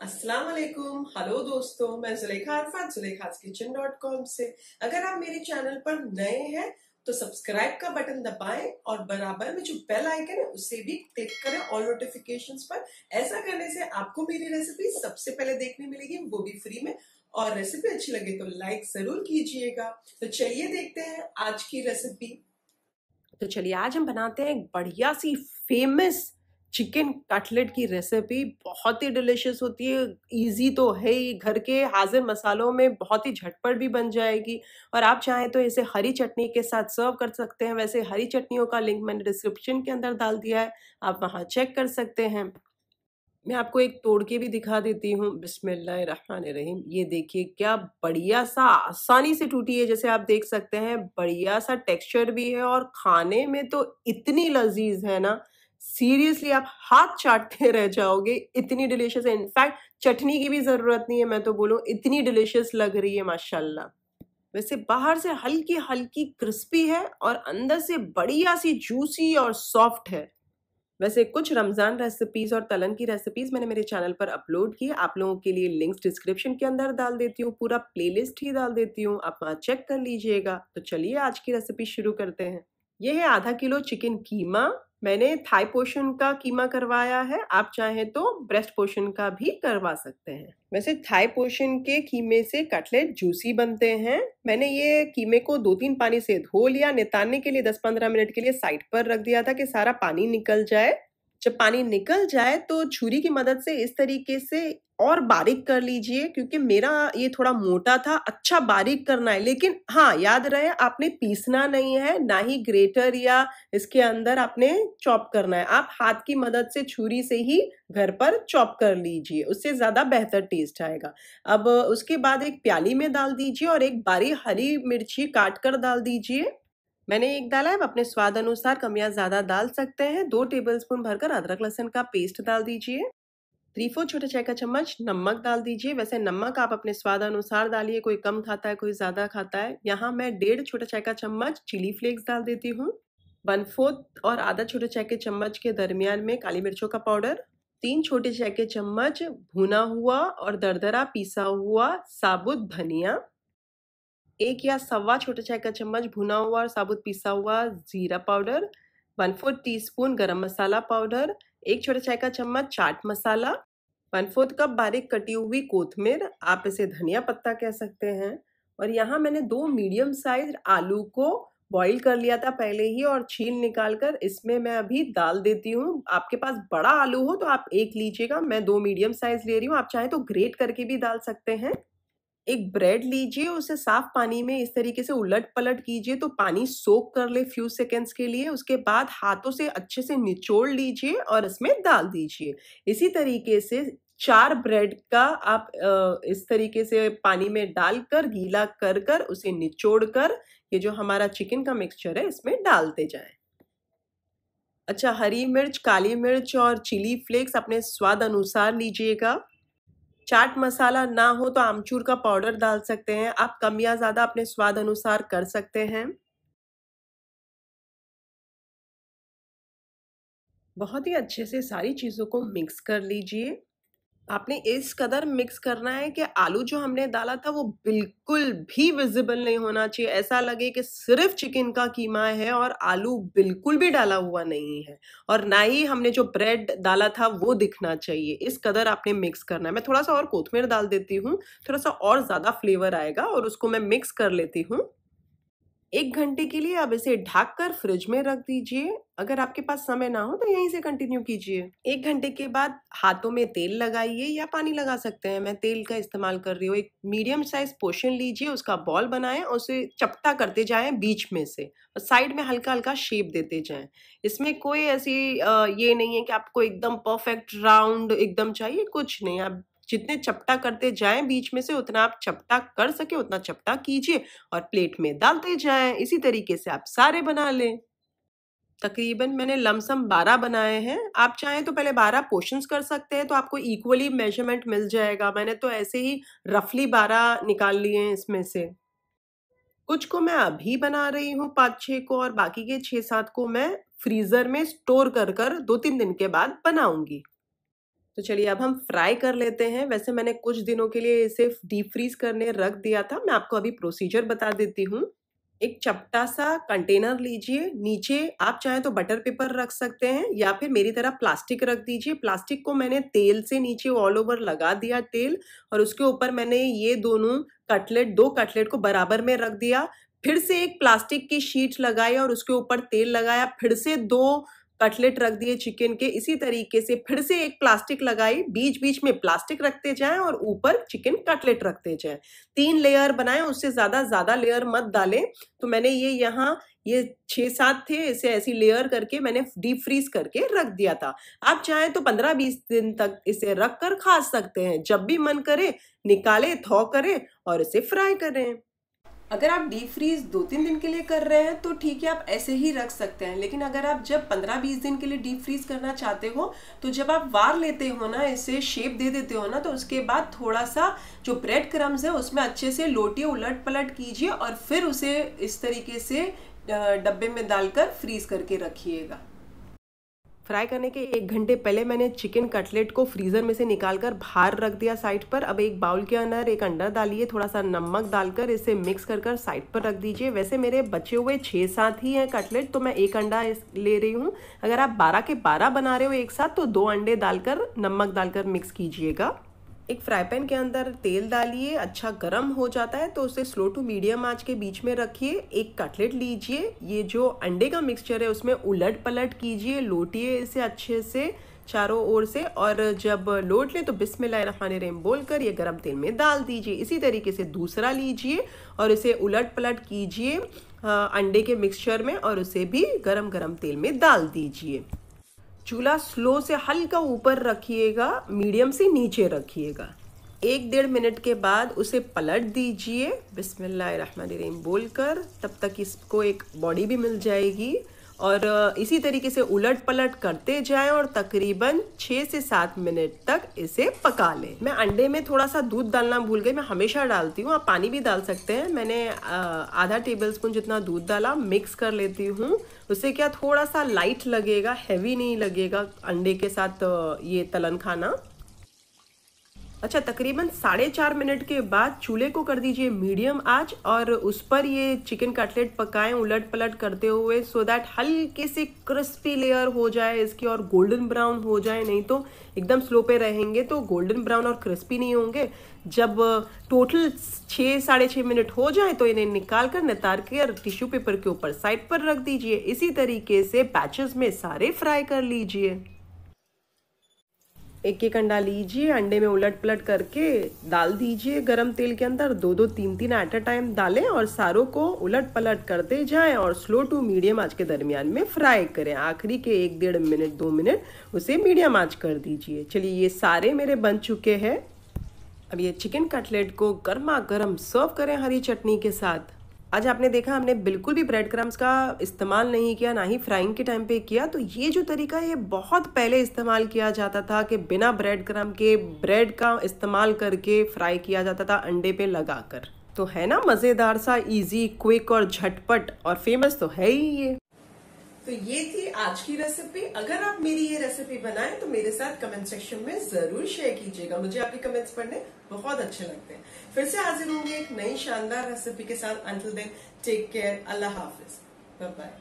अस्सलाम वालेकुम हेलो दोस्तों, मैं Zulekha Arafat Zulekha's kitchen dot com से। अगर आप मेरे चैनल पर नए हैं तो सब्सक्राइब का बटन दबाएँ और बराबर में जो बेल आइकन है, उसे भी क्लिक करें ऑल नोटिफिकेशंस पर। ऐसा करने से आपको मेरी रेसिपी सबसे पहले देखने मिलेगी, वो भी फ्री में। और रेसिपी अच्छी लगे तो लाइक ज़रूर कीजिएगा। तो चलिए देखते हैं आज की रेसिपी तो चलिए, आज हम बनाते हैं बढ़िया सी फ़ेमस चिकन कटलेट की रेसिपी बहुत ही डिलिशियस होती है। इजी तो है ही। घर के हाजिर मसालों में बहुत ही झटपट भी बन जाएगी। और आप चाहें तो इसे हरी चटनी के साथ सर्व कर सकते हैं। वैसे हरी चटनियों का लिंक मैंने डिस्क्रिप्शन के अंदर डाल दिया है। आप वहाँ चेक कर सकते हैं। मैं आपको एक तोड़ के भी दिखा देती हूँ। रहीम ये देखिए, क्या बढ़िया सा आसानी से टूटी है, जैसे आप देख सकते हैं। बढ़िया सा टेक्सचर भी है और खाने में तो इतनी लजीज है ना। सीरियसली आप हाथ चाटते रह जाओगे। इतनी डिलीशियस है। इनफैक्ट चटनी की भी ज़रूरत नहीं है, मैं तो बोलूँ, इतनी डिलीशियस लग रही है, माशाल्लाह। वैसे बाहर से हल्की हल्की क्रिस्पी है और अंदर से बढ़िया सी जूसी और सॉफ्ट है। वैसे कुछ रमज़ान रेसिपीज़ और तलन की रेसिपीज़ मैंने मेरे चैनल पर अपलोड की आप लोगों के लिए लिंक्स डिस्क्रिप्शन के अंदर डाल देती हूँ, पूरा प्लेलिस्ट ही डाल देती हूँ। आप वहाँ चेक कर लीजिएगा। तो चलिए आज की रेसिपी शुरू करते हैं। ये है आधा किलो चिकन कीमा मैंने थाई पोर्शन का कीमा करवाया है, आप चाहें तो ब्रेस्ट पोर्शन का भी करवा सकते हैं। वैसे थाई पोर्शन के कीमे से कटलेट जूसी बनते हैं। मैंने ये कीमे को दो तीन पानी से धो लिया, नितारने के लिए 10-15 मिनट के लिए साइड पर रख दिया था कि सारा पानी निकल जाए। जब पानी निकल जाए तो छुरी की मदद से इस तरीके से और बारीक कर लीजिए, क्योंकि मेरा ये थोड़ा मोटा था अच्छा बारीक करना है। लेकिन हाँ याद रहे, आपने पीसना नहीं है, ना ही ग्रेटर या इसके अंदर आपने चॉप करना है। आप हाथ की मदद से छुरी से ही घर पर चॉप कर लीजिए, उससे ज़्यादा बेहतर टेस्ट आएगा। अब उसके बाद एक प्याली में डाल दीजिए और एक बारी हरी मिर्ची काट कर डाल दीजिए। मैंने एक डाला है अपने स्वाद अनुसार कम या ज़्यादा डाल सकते हैं। दो टेबल स्पून भरकर अदरक लहसन का पेस्ट डाल दीजिए। थ्री फोर छोटे चाय का चम्मच नमक डाल दीजिए। वैसे नमक आप अपने स्वाद अनुसार डालिए, कोई कम खाता है, कोई ज़्यादा खाता है। यहाँ मैं डेढ़ छोटा चाय का चम्मच चिली फ्लेक्स डाल देती हूँ। वन फोर्थ और आधा छोटे चाय के चम्मच के दरमियान में काली मिर्चों का पाउडर तीन छोटे चाय के चम्मच भुना हुआ और दरदरा पीसा हुआ साबुत धनिया। एक या सवा छोटे चाय का चम्मच भुना हुआ और साबुत पीसा हुआ जीरा powder, one fourth teaspoon garam masala powder, एक छोटे चाय का चम्मच chaat masala, one fourth cup बारीक कटी हुई कोथमीर, आप इसे धनिया पत्ता कह सकते हैं। और यहाँ मैंने दो मीडियम साइज़ आलू को बॉईल कर लिया था पहले ही और छील निकाल कर इसमें मैं अभी डाल देती हूँ। आपके पास बड़ा आलू हो तो आप एक लीजिएगा, मैं दो मीडियम साइज़ ले रही हूँ, आप चाहें तो ग्रेट करके भी डाल सकते हैं। एक ब्रेड लीजिए, उसे साफ़ पानी में इस तरीके से उलट पलट कीजिए तो पानी सोक कर ले फ्यू सेकेंड्स के लिए। उसके बाद हाथों से अच्छे से निचोड़ लीजिए और इसमें डाल दीजिए। इसी तरीके से चार ब्रेड का आप इस तरीके से पानी में डालकर, गीला कर कर उसे निचोड़ कर ये जो हमारा चिकन का मिक्सचर है, इसमें डालते जाएँ। अच्छा हरी मिर्च, काली मिर्च और चिली फ्लेक्स अपने स्वाद अनुसार लीजिएगा। चाट मसाला ना हो तो आमचूर का पाउडर डाल सकते हैं। आप कम या ज़्यादा अपने स्वाद अनुसार कर सकते हैं। बहुत ही अच्छे से सारी चीज़ों को मिक्स कर लीजिए। आपने इस कदर मिक्स करना है कि आलू जो हमने डाला था, वो बिल्कुल भी विजिबल नहीं होना चाहिए। ऐसा लगे कि सिर्फ़ चिकन का कीमा है और आलू बिल्कुल भी डाला हुआ नहीं है और ना ही हमने जो ब्रेड डाला था, वो दिखना चाहिए। इस कदर आपने मिक्स करना है। मैं थोड़ा सा और कोथमीर डाल देती हूँ, थोड़ा सा और ज़्यादा फ्लेवर आएगा और उसको मैं मिक्स कर लेती हूँ। एक घंटे के लिए आप इसे ढक कर फ्रिज में रख दीजिए। अगर आपके पास समय ना हो तो यहीं से कंटिन्यू कीजिए। एक घंटे के बाद हाथों में तेल लगाइए या पानी लगा सकते हैं। मैं तेल का इस्तेमाल कर रही हूँ। एक मीडियम साइज़ पोर्शन लीजिए, उसका बॉल बनाएँ और उसे चपटा करते जाएँ बीच में से और साइड में हल्का हल्का शेप देते जाएँ। इसमें कोई ऐसी ये नहीं है कि आपको एकदम परफेक्ट राउंड एकदम चाहिए, कुछ नहीं। आप जितने चपटा करते जाएँ बीच में से, उतना आप चपटा कर सके, उतना चपटा कीजिए और प्लेट में डालते जाएँ। इसी तरीके से आप सारे बना लें। तकरीबन मैंने लमसम बारह बनाए हैं। आप चाहें तो पहले बारह पोर्शंस कर सकते हैं तो आपको इक्वली मेज़रमेंट मिल जाएगा। मैंने तो ऐसे ही रफली बारह निकाल लिए हैं इसमें से। कुछ को मैं अभी बना रही हूँ पाँच छः को और बाकी के छः सात को मैं फ्रीज़र में स्टोर कर कर दो तीन दिन के बाद बनाऊँगी। तो चलिए अब हम फ्राई कर लेते हैं। वैसे मैंने कुछ दिनों के लिए इसे डीप फ्रीज करने रख दिया था। मैं आपको अभी प्रोसीजर बता देती हूँ। एक चपटा सा कंटेनर लीजिए। नीचे आप चाहे तो बटर पेपर रख सकते हैं या फिर मेरी तरह प्लास्टिक रख दीजिए। प्लास्टिक को मैंने तेल से नीचे ऑल ओवर लगा दिया तेल और उसके ऊपर मैंने ये दोनों कटलेट दो कटलेट को बराबर में रख दिया। फिर से एक प्लास्टिक की शीट लगाई और उसके ऊपर तेल लगाया। फिर से दो कटलेट रख दिए चिकन के, इसी तरीके से फिर से एक प्लास्टिक लगाई बीच बीच में प्लास्टिक रखते जाएँ और ऊपर चिकन कटलेट रखते जाएँ। तीन लेयर बनाएँ, उससे ज़्यादा ज़्यादा लेयर मत डालें। तो मैंने ये यहाँ, ये छः सात थे, इसे ऐसी लेयर करके मैंने डीप फ्रीज करके रख दिया था। आप चाहें तो पंद्रह बीस दिन तक इसे रख कर खा सकते हैं। जब भी मन करे, निकाले, थौ करें और इसे फ्राई करें। अगर आप डीप फ्रीज दो तीन दिन के लिए कर रहे हैं तो ठीक है, आप ऐसे ही रख सकते हैं। लेकिन अगर आप जब पंद्रह बीस दिन के लिए डीप फ्रीज करना चाहते हो तो जब आप वार लेते हो ना इसे शेप दे देते हो ना तो उसके बाद थोड़ा सा जो ब्रेड क्रम्स है, उसमें अच्छे से लोटिए उलट पलट कीजिए और फिर उसे इस तरीके से डब्बे में डालकर फ्रीज करके रखिएगा। फ्राई करने के एक घंटे पहले मैंने चिकन कटलेट को फ्रीज़र में से निकाल कर बाहर रख दिया साइड पर। अब एक बाउल के अंदर एक अंडा डालिए थोड़ा सा नमक डालकर इसे मिक्स कर कर साइड पर रख दीजिए। वैसे मेरे बचे हुए छः सात ही हैं कटलेट तो मैं एक अंडा ले रही हूँ। अगर आप बारह के बारह बना रहे हो एक साथ तो दो अंडे डालकर, नमक डालकर मिक्स कीजिएगा। एक फ्राई पैन के अंदर तेल डालिए अच्छा गर्म हो जाता है तो उसे स्लो टू मीडियम आँच के बीच में रखिए। एक कटलेट लीजिए, ये जो अंडे का मिक्सचर है, उसमें उलट पलट कीजिए, लोटिए इसे अच्छे से चारों ओर से, और जब लोट ले तो बिस्मिल्लाहिर्रहमानिर्रहीम बोलकर ये गरम तेल में डाल दीजिए। इसी तरीके से दूसरा लीजिए और इसे उलट पलट कीजिए अंडे के मिक्सचर में और उसे भी गरम गरम तेल में डाल दीजिए। चूल्हा स्लो से हल्का ऊपर रखिएगा, मीडियम से नीचे रखिएगा। एक डेढ़ मिनट के बाद उसे पलट दीजिए। बिस्मिल्लाहिर्रहमानिर्रहीम बोलकर तब तक इसको एक बॉडी भी मिल जाएगी। और इसी तरीके से उलट पलट करते जाएँ और तकरीबन छः से सात मिनट तक इसे पका लें। मैं अंडे में थोड़ा सा दूध डालना भूल गई, मैं हमेशा डालती हूँ। आप पानी भी डाल सकते हैं। मैंने आधा टेबल स्पून जितना दूध डाला, मिक्स कर लेती हूँ। उससे क्या थोड़ा सा लाइट लगेगा, हैवी नहीं लगेगा अंडे के साथ ये तलन खाना। अच्छा तकरीबन साढ़े चार मिनट के बाद चूल्हे को कर दीजिए मीडियम आँच और उस पर ये चिकन कटलेट पकाएँ उलट पलट करते हुए सो दैट हल्के से क्रिस्पी लेयर हो जाए इसकी और गोल्डन ब्राउन हो जाए, नहीं तो एकदम स्लो पे रहेंगे तो गोल्डन ब्राउन और क्रिस्पी नहीं होंगे। जब टोटल छः साढ़े छः मिनट हो जाए तो इन्हें निकाल कर नितार के और टिश्यू पेपर के ऊपर साइड पर रख दीजिए। इसी तरीके से पैचेस में सारे फ्राई कर लीजिए। एक एक अंडा लीजिए, अंडे में उलट पलट करके डाल दीजिए गरम तेल के अंदर। दो दो तीन तीन एट अ टाइम डालें और सारों को उलट पलट करते जाएँ और स्लो टू मीडियम आँच के दरमियान में फ्राई करें। आखिरी के एक, डेढ़ मिनट, दो मिनट उसे मीडियम आँच कर दीजिए। चलिए, ये सारे मेरे बन चुके हैं। अब ये चिकन कटलेट को गर्मा गर्म सर्व करें हरी चटनी के साथ। आज आपने देखा, हमने बिल्कुल भी ब्रेड क्रम्स का इस्तेमाल नहीं किया, ना ही फ्राइंग के टाइम पे किया। तो ये जो तरीका ये बहुत पहले इस्तेमाल किया जाता था कि बिना ब्रेड क्रम के ब्रेड का इस्तेमाल करके फ्राई किया जाता था अंडे पे लगाकर। तो है ना, मज़ेदार सा इजी क्विक और झटपट और फ़ेमस तो है ही ये। तो ये थी आज की रेसिपी अगर आप मेरी ये रेसिपी बनाएँ तो मेरे साथ कमेंट सेक्शन में ज़रूर शेयर कीजिएगा। मुझे आपके कमेंट्स पढ़ने बहुत अच्छे लगते हैं। फिर से हाजिर होंगे एक नई शानदार रेसिपी के साथ। अंटिल देन टेक केयर अल्लाह हाफिज। बाय